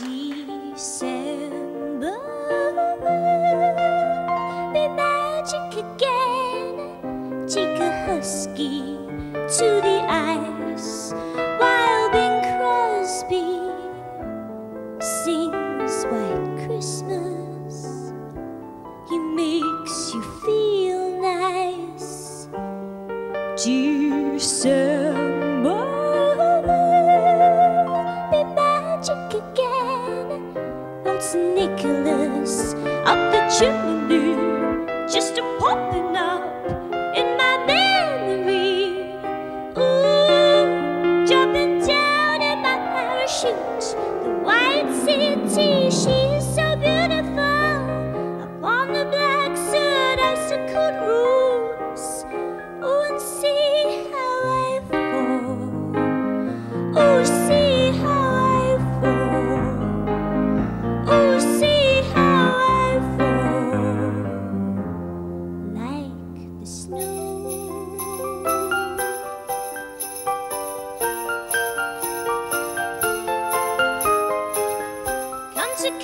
December be magic again. Take a husky to the ice while Bing Crosby sings White Christmas. He makes you feel nice. December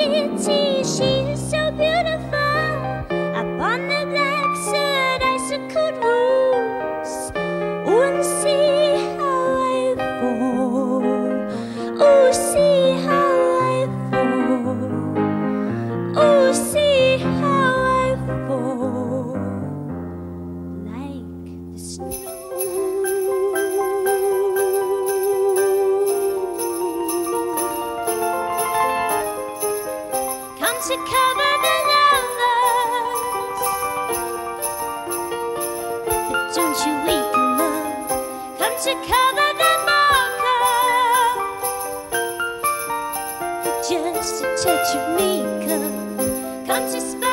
city, she's so beautiful. Up on the black roofs. Oh, see how I fall. Oh, see just a touch of makeup. Come to spell